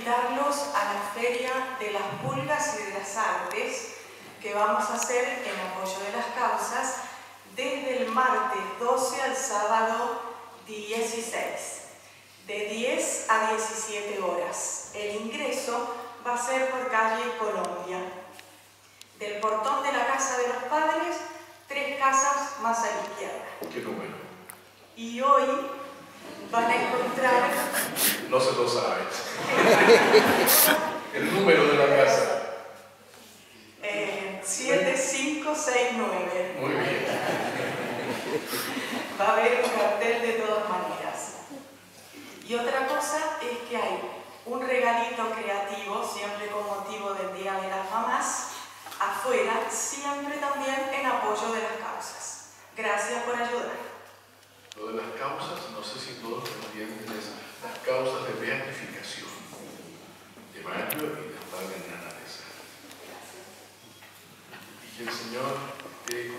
invitarlos a la Feria de las Pulgas y de las Artes que vamos a hacer en apoyo de las causas desde el martes 12 al sábado 16, de 10 a 17 horas. El ingreso va a ser por calle Colombia. Del portón de la casa de los padres, tres casas más a la izquierda. ¿Qué número? Y hoy van a encontrar No se lo sabe. El número de la casa. eh, 7569. Muy bien. Va a haber un cartel de todas maneras. Y otra cosa es que hay un regalito creativo, siempre con motivo del Día de las Mamás, afuera, siempre también en apoyo de las causas. Gracias por ayudar. Lo de las causas, no sé si todos lo entienden, es las causas de beatificación de Mario y de Nana de Sara. Y que el Señor esté con